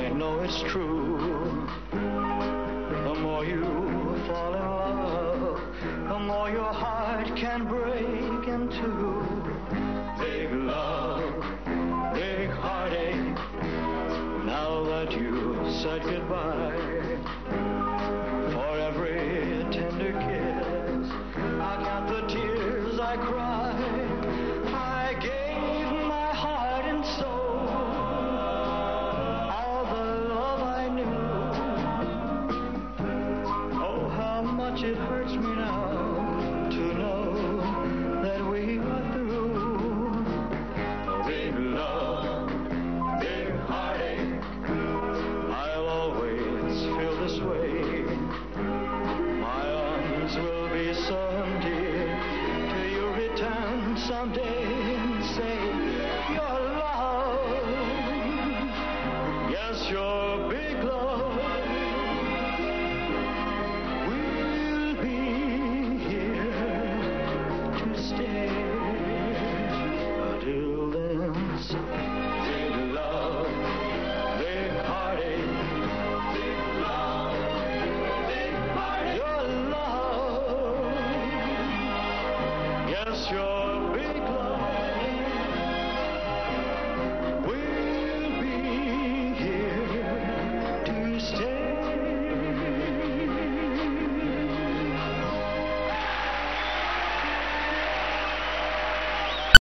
I know it's true. The more you fall in love, the more your heart can break in two. Big love, big heartache. Now that you've said goodbye, for every tender kiss, I count the tears I cry. someday and say your love. Yes, your big love.